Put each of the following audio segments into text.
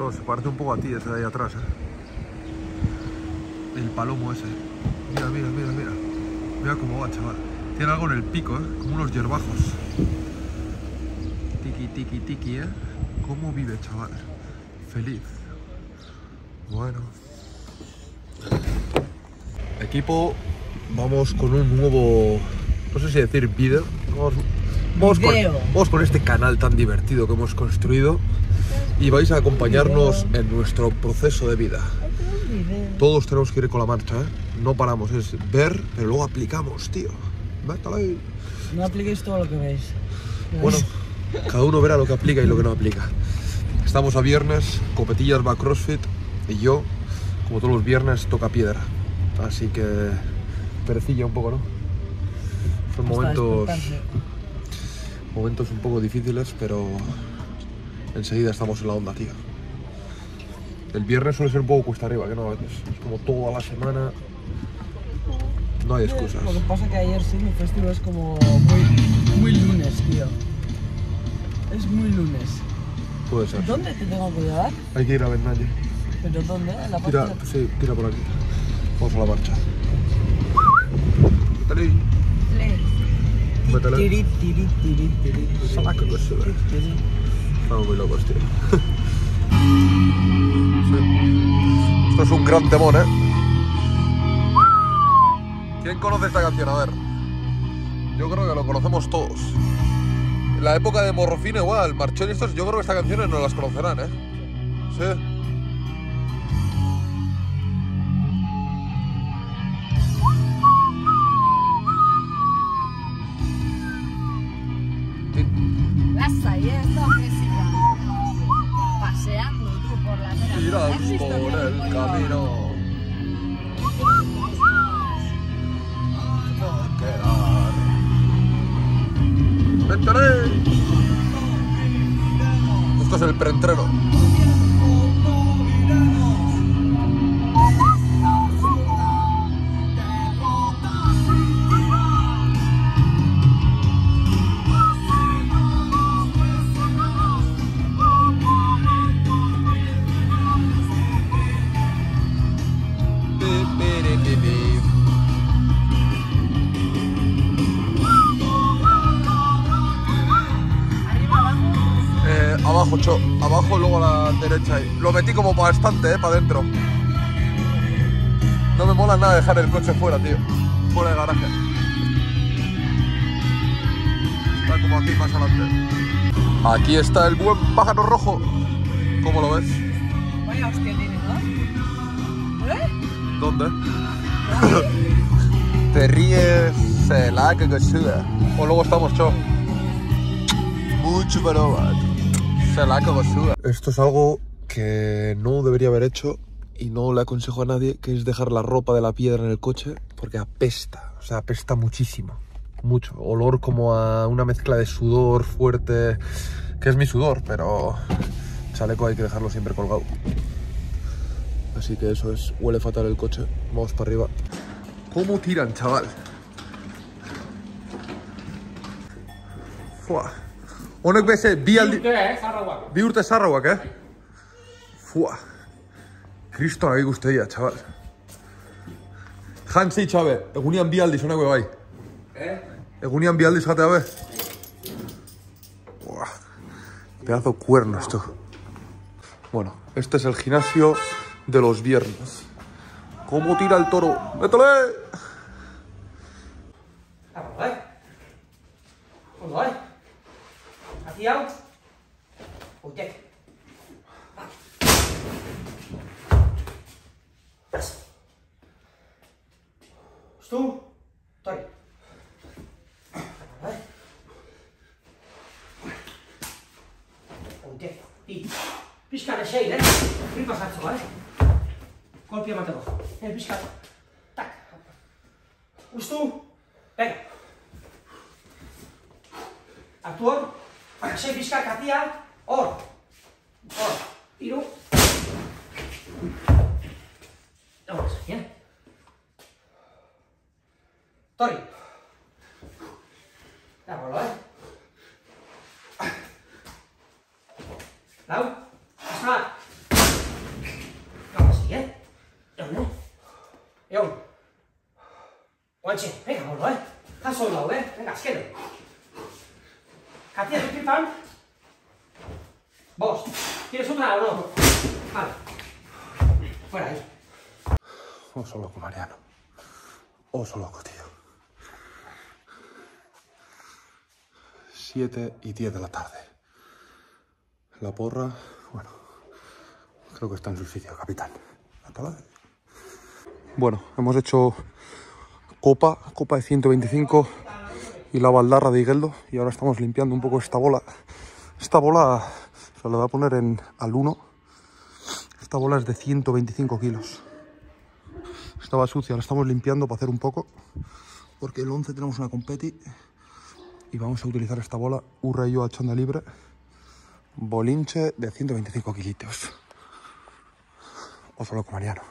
Eso se parece un poco a ti ese de ahí atrás, ¿eh? El palomo ese. Mira, mira, mira, mira. Mira cómo va, chaval. Tiene algo en el pico, ¿eh? Como unos hierbajos. Tiki, tiki, tiki, ¿eh? ¿Cómo vive, chaval? Feliz. Bueno. Equipo, vamos con un nuevo... No sé si decir vídeo. Vamos, vamos con, vamos con este canal tan divertido que hemos construido y vais a acompañarnos en nuestro proceso de vida. Todos tenemos que ir con la marcha, ¿eh? No paramos, es ver, pero luego aplicamos, tío. Ahí. No apliquéis todo lo que veis. Bueno, cada uno verá lo que aplica y lo que no aplica. Estamos a viernes, Copetillas va a CrossFit y yo, como todos los viernes, toca piedra. Así que perecilla un poco, ¿no? Son momentos, momentos un poco difíciles, pero enseguida estamos en la onda, tío. El viernes suele ser un poco cuesta arriba, que no. Es como toda la semana. No hay excusas. Lo que pasa que ayer sí, mi festivo es como muy, muy lunes, tío. Es muy lunes. Puede ser. ¿Dónde te tengo que llevar? Hay que ir a Bendalle. ¿Pero dónde? ¿En la Tira, parte sí, tira por aquí. Vamos a la marcha. Métele ahí. Métele. Tiri, tiri, tiri, tiri, tiri, Salaca que sube. tiri, tiri. Estamos muy locos, tío. Esto es un gran temón, ¿eh? ¿Quién conoce esta canción? A ver. Yo creo que lo conocemos todos. En la época de Morrofino igual, Marchón y estos, yo creo que estas canciones no las conocerán, ¿eh? Sí. Camino. No quedar. Esto es el preentreno. Eh, abajo, luego a la derecha ahí. Lo metí como para estante, eh, para adentro. No me mola nada dejar el coche fuera, tío. Fuera de garaje. Está como aquí más adelante. Aquí está el buen pájaro rojo. ¿Cómo lo ves? Vaya hostia tiene, ¿no? ¿Eh? ¿Dónde? Te ríes, se la que. O luego estamos, cho. Mucho pero Esto es algo que no debería haber hecho y no le aconsejo a nadie, que es dejar la ropa de la piedra en el coche porque apesta. O sea, apesta muchísimo. Mucho. Olor como a una mezcla de sudor fuerte, que es mi sudor, pero chaleco hay que dejarlo siempre colgado. Así que eso es, huele fatal el coche. Vamos para arriba. ¿Cómo tiran, chaval? Fua. Honek bese bi aldi... Bi urte zarrauak, eh? Fua. Kristo nahi guzteia, chaval. Jantzi, txabe, egunian bi aldiz honako bai. Eh? Egunian bi aldiz jatea be. Buah. Pedazo cuerno esto. Bueno, este es el gimnasio de los viernes. ¿Cómo tira el toro? ¡Métele! Sebastião. Onde é que... Estou? Tori. Onde é que... Piscada cheia, né? Vim passar de sol, né? Golpe a mata-bola. É piscada. No, that's right. Not here. Down there. Young. Once in. Hang eh? Hang on, skin him. Cathy, have you found? Boss, ¿tienes otra o no? Vale. Fuera ahí. Oso loco, Mariano. Oso loco, tío. 7 y 10 de la tarde. La porra, bueno, creo que está en su sitio, capitán. Bueno, hemos hecho copa, copa de 125 y la baldarra de Igueldo y ahora estamos limpiando un poco esta bola. Esta bola se la voy a poner en al 1. Esta bola es de 125 kilos. Estaba sucia, la estamos limpiando para hacer un poco. Porque el 11 tenemos una competi. Y vamos a utilizar esta bola, Urra y yo a chanda libre. Bolinche de 125 kilitos. Mariano.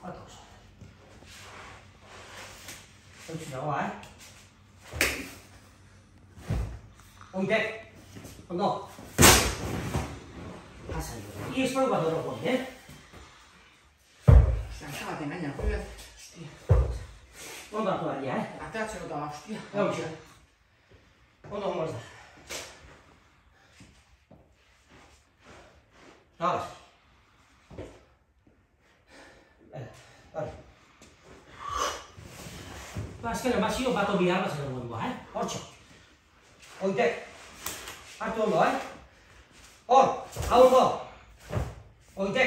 ¿Cuántos? Ocho de agua, ¿eh? Y es para cuando lo pone, ¿eh? Ostia, te engaña, joder. ¿Dónde va todavía, eh? Ateatzeko da, hostia. Ondo hongo ez da. Nabas. Ba, azkena, ba, zio bat obi harra zen eh? Hortxe. Oite. Hartu ondo, eh? Hor, hau ondo. Oite.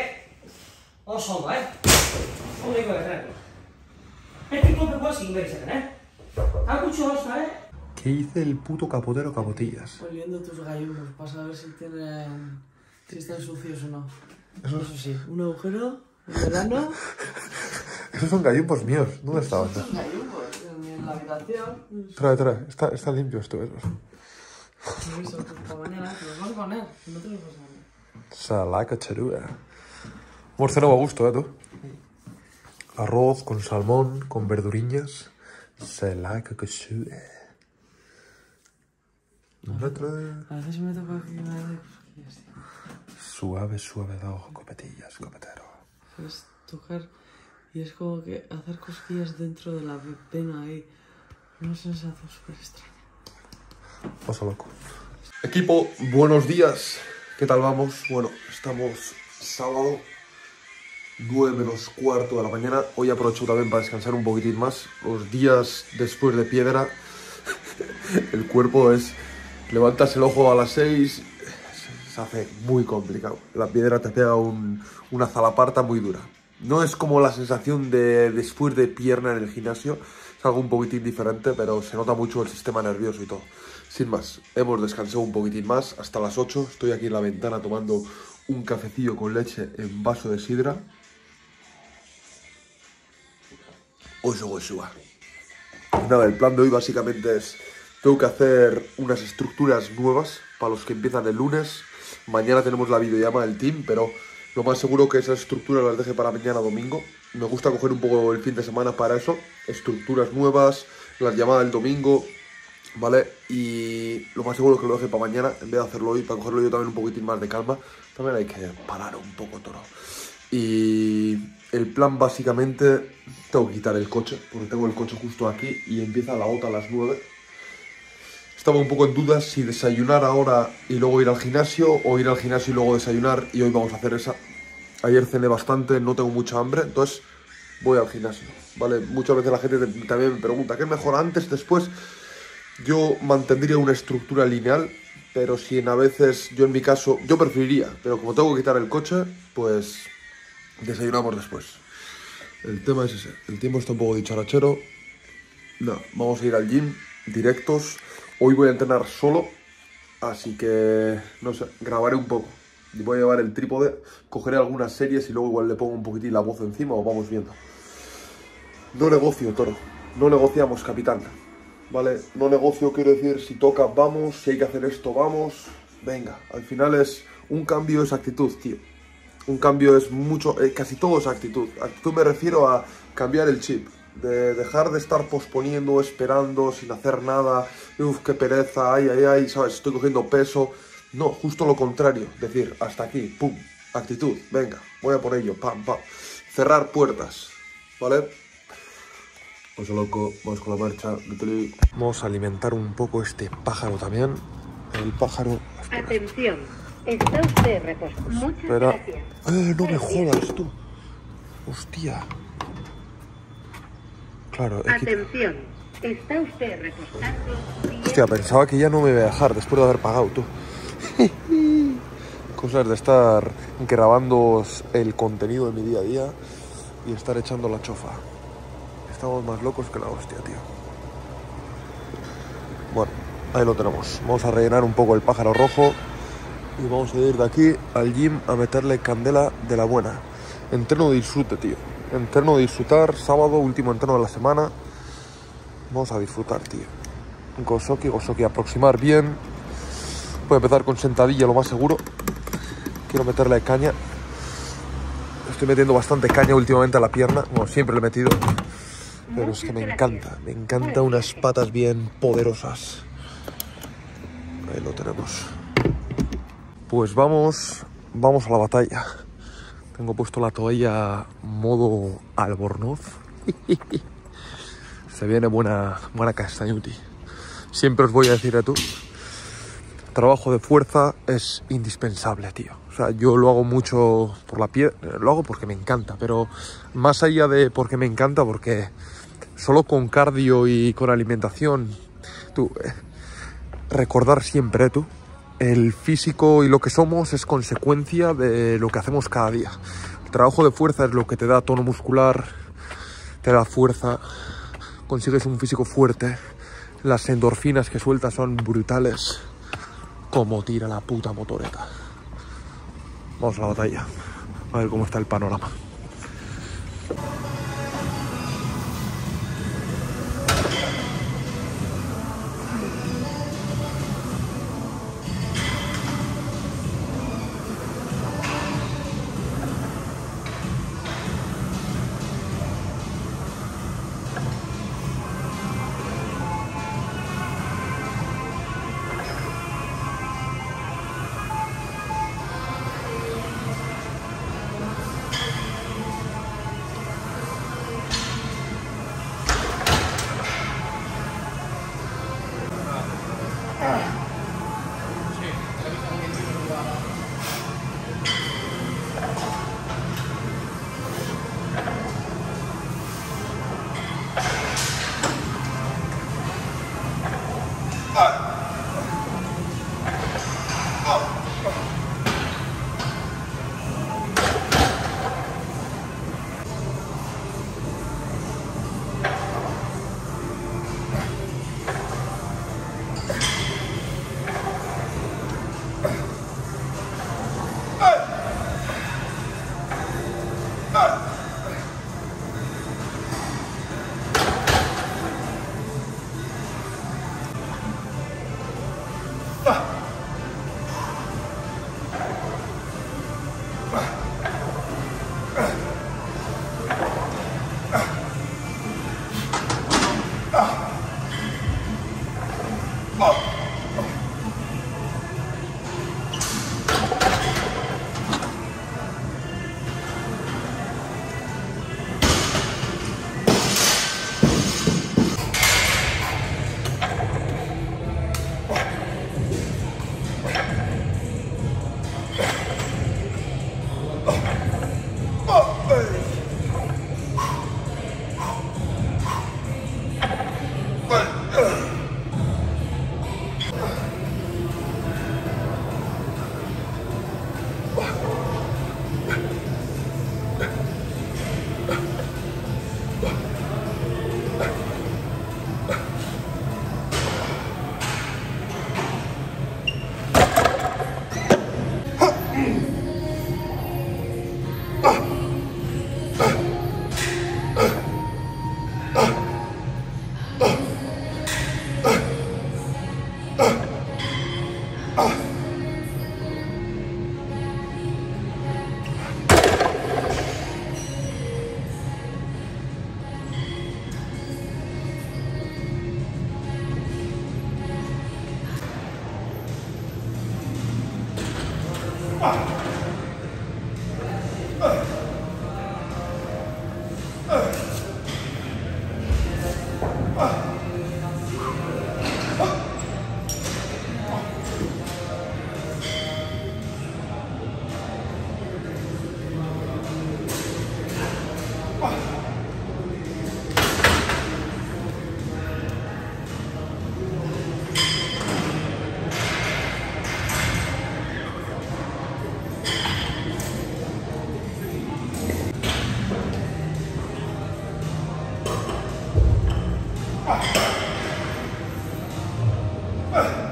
Oso ondo, eh? Ondo ikon ez dut. Eti kopeko ez egin berizaten, eh? Hau kutxo hozta. ¿Qué dice el puto capotero Capotillas? Oliendo tus gallumbos para saber si tienen. si están sucios o no. Eso, sí, un agujero en verano. Esos son gallumbos míos. ¿Dónde estaban? Estos gallumbos en, la habitación. Trae, trae. Está, está limpio esto, esos. Eso, pues para mañana, te los vas a poner. No te los vas a poner. Salaca charúa. Hemos cenado a gusto, ¿eh, tú? Arroz con salmón, con verduriñas. Salaca charúa. A veces me toca que me de cosquillas, tío. Suave, suave, dos copetillas, copetero. Es tocar y es como que hacer cosquillas dentro de la vena ahí. Una sensación súper extraña. Paso loco. Equipo, buenos días. ¿Qué tal vamos? Bueno, estamos sábado, 9 menos cuarto de la mañana. Hoy aprovecho también para descansar un poquitín más. Los días después de piedra, el cuerpo es. Levantas el ojo a las 6, se hace muy complicado. La piedra te pega un- una zalaparta muy dura. No es como la sensación de después de pierna en el gimnasio, es algo un poquitín diferente, pero se nota mucho el sistema nervioso y todo. Sin más, hemos descansado un poquitín más hasta las 8. Estoy aquí en la ventana tomando un cafecillo con leche en vaso de sidra. Oso gosua. Nada, el plan de hoy básicamente es, tengo que hacer unas estructuras nuevas para los que empiezan el lunes. Mañana tenemos la videollamada del team, pero lo más seguro que esas estructuras las deje para mañana domingo. Me gusta coger un poco el fin de semana para eso. Estructuras nuevas, las llamadas del domingo, ¿vale? Y lo más seguro que lo deje para mañana, en vez de hacerlo hoy, para cogerlo yo también un poquitín más de calma. También hay que parar un poco todo. Y el plan básicamente, tengo que quitar el coche, porque tengo el coche justo aquí y empieza la OTA a las 9. Estaba un poco en dudas si desayunar ahora y luego ir al gimnasio o ir al gimnasio y luego desayunar y hoy vamos a hacer esa. Ayer cené bastante, no tengo mucha hambre, entonces voy al gimnasio, ¿vale? Muchas veces la gente te- también me pregunta, ¿qué es mejor antes, después? Yo mantendría una estructura lineal, pero si en a veces, yo en mi caso, yo preferiría, pero como tengo que quitar el coche, pues desayunamos después. El tema es ese, el tiempo está un poco dicharachero. No, vamos a ir al gym, directos. Hoy voy a entrenar solo, así que, no sé, grabaré un poco. Voy a llevar el trípode, cogeré algunas series y luego igual le pongo un poquitín la voz encima o vamos viendo. No negocio, toro. No negociamos, capitán. ¿Vale? No negocio, quiero decir, si toca, vamos. Si hay que hacer esto, vamos. Venga, al final es un cambio, es actitud, tío. Un cambio es mucho, eh, casi todo es actitud. Actitud me refiero a cambiar el chip. De dejar de estar posponiendo, esperando, sin hacer nada. Uf, qué pereza, ay, ay, ay, ¿sabes? Estoy cogiendo peso. No, justo lo contrario. Decir, hasta aquí, pum. actitud, venga, voy a por ello, pam, pam. Cerrar puertas, ¿vale? Pues loco, vamos con la marcha. Vamos a alimentar un poco este pájaro también. El pájaro. espera, Atención, está usted reposado. Muchas espera. gracias. Eh, no me jodas tú. Hostia. Claro, quit- Atención, está usted reposando. bien. Hostia, pensaba que ya no me iba a dejar después de haber pagado tú. Cosas de estar grabando el contenido de mi día a día y estar echando la chofa. Estamos más locos que la hostia, tío. Bueno, ahí lo tenemos. Vamos a rellenar un poco el pájaro rojo y vamos a ir de aquí al gym a meterle candela de la buena. Entreno de disfrute, tío. Entreno de disfrutar, sábado, último entreno de la semana. Vamos a disfrutar, tío. Gosoki, Gosoki, aproximar bien. Voy a empezar con sentadilla, lo más seguro. Quiero meterle caña. Estoy metiendo bastante caña últimamente a la pierna. Bueno, siempre le he metido. Pero es que me encanta. Me encanta unas patas bien poderosas. Ahí lo tenemos. Pues vamos, vamos a la batalla. Tengo puesto la toalla modo albornoz. Se viene buena, buena castañuti. Siempre os voy a decir a tú, trabajo de fuerza es indispensable, tío. O sea, yo lo hago mucho por la piel, lo hago porque me encanta, pero más allá de porque me encanta, porque solo con cardio y con alimentación, tú, eh, recordar siempre, tú, el físico y lo que somos es consecuencia de lo que hacemos cada día. El trabajo de fuerza es lo que te da tono muscular, te da fuerza, consigues un físico fuerte, las endorfinas que sueltas son brutales, como tira la puta motoreta. Vamos a la batalla, a ver cómo está el panorama. Ugh.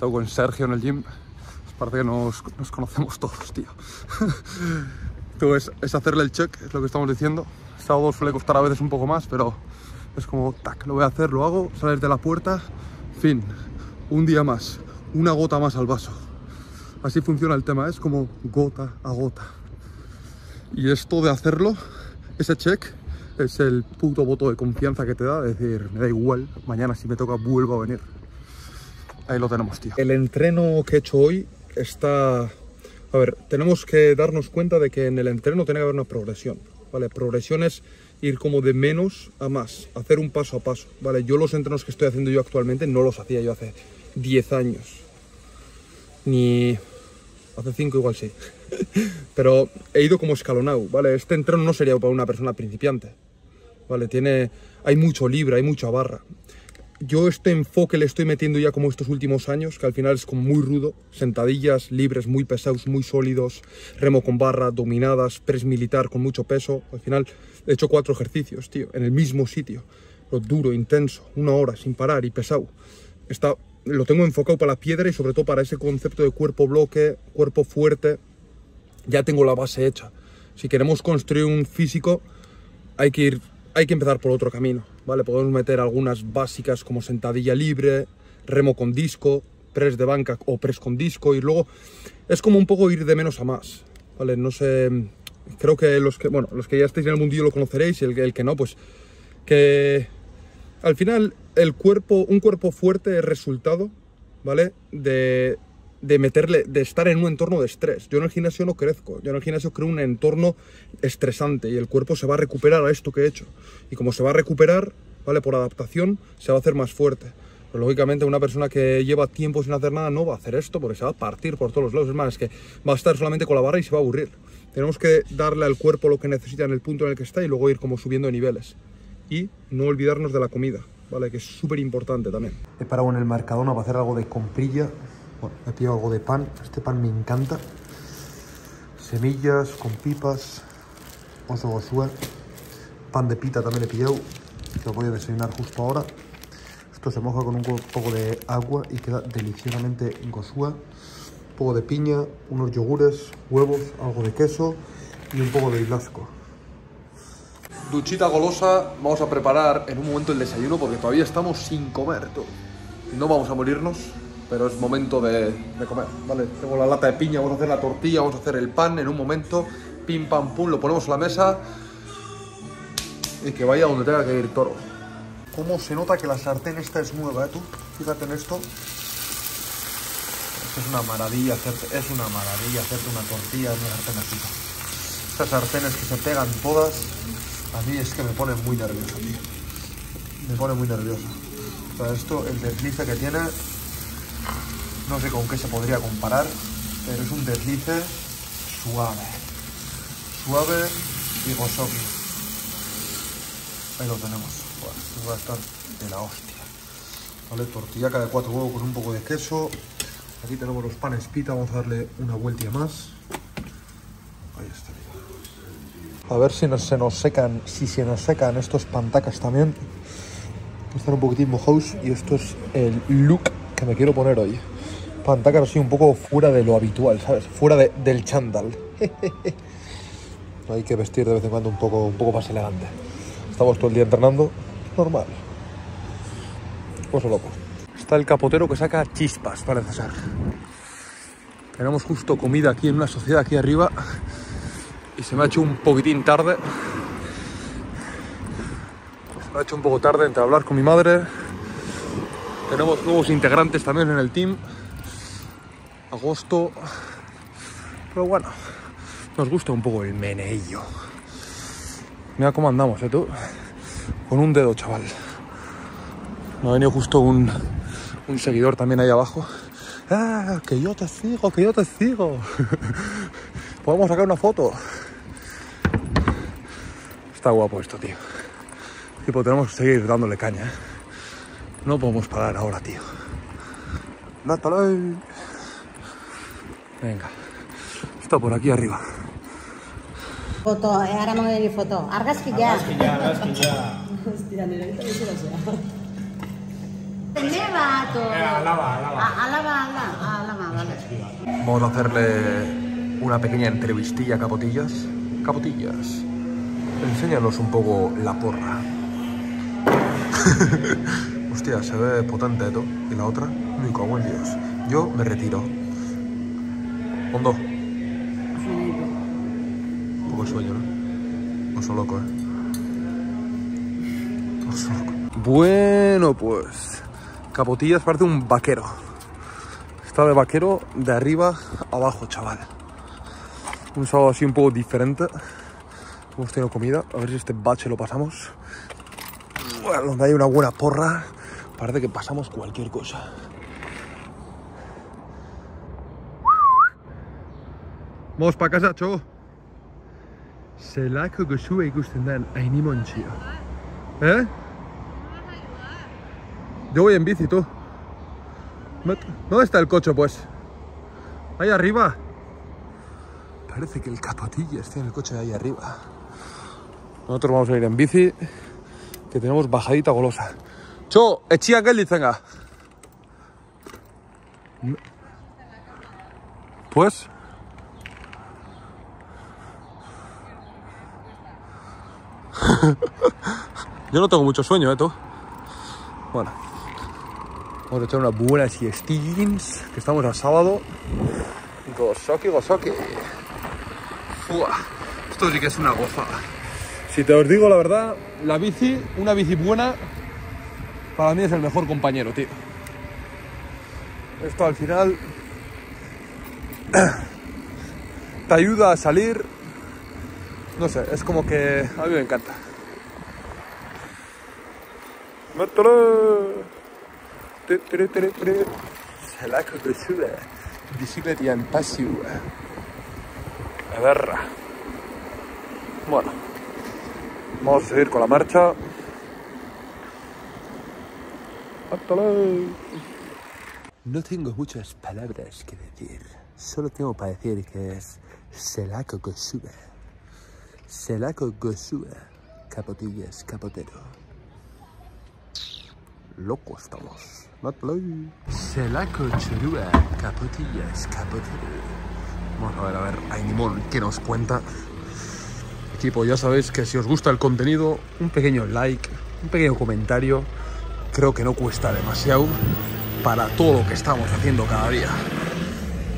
Estado con Sergio en el gym. Parece que nos, conocemos todos, tío. Entonces, es hacerle el check, es lo que estamos diciendo. Sábado suele costar a veces un poco más, pero es como, tac, lo voy a hacer, lo hago, salir de la puerta, fin, un día más, una gota más al vaso. Así funciona el tema, es como gota a gota. Y esto de hacerlo, ese check, es el puto voto de confianza que te da, de decir, me da igual, mañana si me toca vuelvo a venir. Ahí lo tenemos, tío. El entreno que he hecho hoy está... A ver, tenemos que darnos cuenta de que en el entreno tiene que haber una progresión, ¿vale? Progresión es ir como de menos a más, hacer un paso a paso, ¿vale? Yo los entrenos que estoy haciendo yo actualmente no los hacía yo hace 10 años. Ni... Hace 5 igual sí. Pero he ido como escalonado, ¿vale? Este entreno no sería para una persona principiante, ¿vale? Tiene... Hay mucho libre, hay mucha barra yo este enfoque le estoy metiendo ya como estos últimos años, que al final es como muy rudo, sentadillas libres muy pesados, muy sólidos, remo con barra, dominadas, press militar con mucho peso, al final he hecho cuatro ejercicios, tío, en el mismo sitio, lo duro, intenso, una hora sin parar y pesado. Está, lo tengo enfocado para la piedra y sobre todo para ese concepto de cuerpo bloque, cuerpo fuerte, ya tengo la base hecha. Si queremos construir un físico, hay que ir hay que empezar por otro camino, ¿vale? Podemos meter algunas básicas como sentadilla libre, remo con disco, press de banca o press con disco y luego es como un poco ir de menos a más, ¿vale? No sé, creo que los que, bueno, los que ya estáis en el mundillo lo conoceréis y el, el que no, pues que al final el cuerpo, un cuerpo fuerte es resultado, ¿vale? De, de meterle, de estar en un entorno de estrés. Yo en el gimnasio no crezco, yo en el gimnasio creo un entorno estresante y el cuerpo se va a recuperar a esto que he hecho. Y como se va a recuperar, ¿vale? Por adaptación, se va a hacer más fuerte. Pero lógicamente una persona que lleva tiempo sin hacer nada no va a hacer esto porque se va a partir por todos los lados. Es más, es que va a estar solamente con la barra y se va a aburrir. Tenemos que darle al cuerpo lo que necesita en el punto en el que está y luego ir como subiendo de niveles. Y no olvidarnos de la comida, ¿vale? Que es súper importante también. He parado en el Mercadona para hacer algo de comprilla bueno, he pillado algo de pan. Este pan me encanta. Semillas con pipas. Oso gozúa. Pan de pita también he pillado. Que lo voy a desayunar justo ahora. Esto se moja con un poco de agua y queda deliciosamente gozúa. Un poco de piña, unos yogures, huevos, algo de queso y un poco de hilasco. Duchita golosa, vamos a preparar en un momento el desayuno porque todavía estamos sin comer. No vamos a morirnos, pero es momento de, comer, ¿vale? Tengo la lata de piña, vamos a hacer la tortilla, vamos a hacer el pan en un momento, pim pam pum, lo ponemos a la mesa y que vaya donde tenga que ir toro. ¿Cómo se nota que la sartén esta es nueva, eh, tú? Fíjate en esto. es una maravilla hacerte, es una maravilla hacerte una tortilla en una sartén así. Estas sartenes que se pegan todas, a mí es que me pone muy nervioso, tío. Me pone muy nervioso. O sea, esto, el deslice que tiene, no sé con qué se podría comparar, pero es un deslice suave. Suave y gozoso. Ahí lo tenemos. va a estar de la hostia. Vale, tortillaca de cuatro huevos con un poco de queso. Aquí tenemos los panes pita, vamos a darle una vuelta más. Ahí está. A ver si se nos secan, si se nos secan estos pantacas también. Están un poquitín mojados y esto es el look que me quiero poner hoy pantacas así un poco fuera de lo habitual, ¿sabes? Fuera del chándal. Hay que vestir de vez en cuando un poco, un poco más elegante. Estamos todo el día entrenando, normal. Pues loco. Está el capotero que saca chispas, parece ser. Tenemos justo comida aquí en una sociedad aquí arriba y se me ha hecho un poquitín tarde. Se me ha hecho un poco tarde entre hablar con mi madre. Tenemos nuevos integrantes también en el team agosto. Pero bueno, nos gusta un poco el meneillo. Mira cómo andamos, ¿eh, tú? Con un dedo, chaval. Me ha venido justo un, un seguidor también ahí abajo. ¡Ah! Que yo te sigo, que yo te sigo. Podemos sacar una foto. Está guapo esto, tío. Tipo, tenemos seguir dándole caña, ¿eh? No podemos parar ahora, tío. Venga, está por aquí arriba. Foto, eh, ara m'agradaria foto. Argazki ja. Argazki ja, argazki ja. Hostia, nire eta bezala zea. Neva todo. alaba, alaba. Ah, alaba, alaba, alaba, vale. Vamos a hacerle una pequeña entrevistilla a Capotillas. Capotillas, enséñanos un poco la porra. Hostia, se ve potente esto. ¿Y la otra? Me cago en Dios. Yo me retiro. Hondo. Un poco de sueño, ¿no? Oso loco, ¿eh? Oso loco. Bueno, pues... Capotillas parece un vaquero. Está de vaquero de arriba a abajo, chaval. Un sábado así un poco diferente. Hemos tenido comida. A ver si este bache lo pasamos. Bueno, donde hay una buena porra, parece que pasamos cualquier cosa. Vamos para casa, Cho. Zelako gozua ikusten den ainimontxia. ¿Eh? Yo voy en bici, tú. ¿Dónde está el coche, pues? Ahí arriba. Parece que el capotilla está en el coche de ahí arriba. Nosotros vamos a ir en bici, que tenemos bajadita golosa. Cho, etxia gelditzen ga. Pues... Yo no tengo mucho sueño, ¿eh, tú? Bueno. Vamos a echar una buena siestins, que estamos a sábado. Gosoki, gosoki. Fua. Esto sí que es una gozada. Si te os digo la verdad, la bici, una bici buena, para mí es el mejor compañero, tío. Esto al final te ayuda a salir. No sé, es como que a mí me encanta. Selako gozua. Bicicletian pasiu. A ver. Bueno. Vamos a seguir con la marcha. No tengo muchas palabras que decir. Solo tengo para decir que es Selako gozua. Selako gozua. Capotillas, capotero. Loco estamos. Métele. Selako churua. Capotillas, capotero. Vamos a ver, a ver, Ainimón, ¿qué nos cuenta? Equipo, ya sabéis que si os gusta el contenido, un pequeño like, un pequeño comentario, creo que no cuesta demasiado para todo lo que estamos haciendo cada día.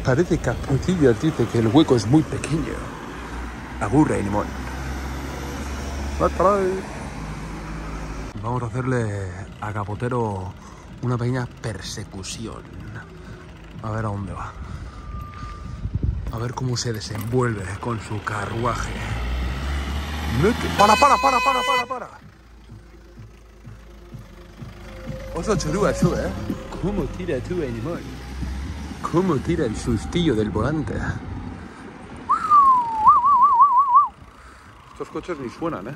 Parece que Capotillas dice que el hueco es muy pequeño. Aburre, Ainimón. Vamos a hacerle a Capotero una pequeña persecución. A ver a dónde va. A ver cómo se desenvuelve con su carruaje. Para, para, para, para, para, para. Oso chorúa eso, ¿eh? ¿Cómo tira tú, animal? ¿Cómo tira el sustillo del volante? Estos coches ni suenan, ¿eh?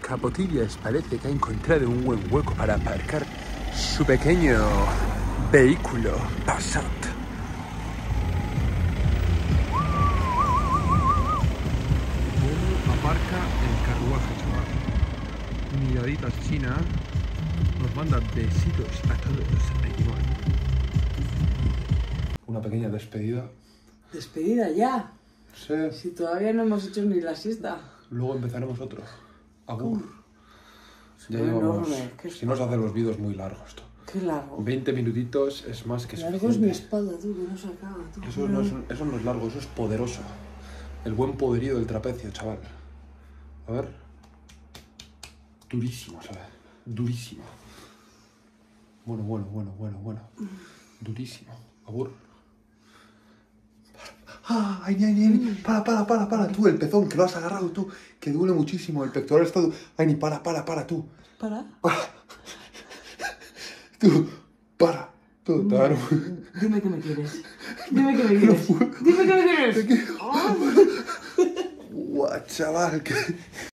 Capotillas parece que ha encontrado un buen hueco para aparcar su pequeño vehículo Passat. aparca el carruaje, chaval. Miraditas china. Nos manda besitos a todos. Una pequeña despedida. Despedida ya. Sí. Si todavía no hemos hecho ni la siesta. Luego empezaremos otro. Agur. Ya llevamos. Si nos hacen los vídeos muy largos, tú. Qué largo. 20 minutitos es más que Largo es suficiente. mi espalda, tú, que no se acaba, tú. Eso no, es, eso no es largo, eso es poderoso. El buen poderío del trapecio, chaval. A ver. Durísimo, ¿sabes? Durísimo. Bueno, bueno, bueno, bueno, bueno. Durísimo. Agur. ¡Ah! ¡Ay, ay, ay! Para, para, para, para, tú, el pezón, que lo has agarrado tú, que duele muchísimo, el pectoral está... ¡Ay, ni para, para, para, tú! Para. Tú, para. Tú, agarro. Dime que me quieres. Dime que me quieres. Dime que me quieres. Guau, chaval, que...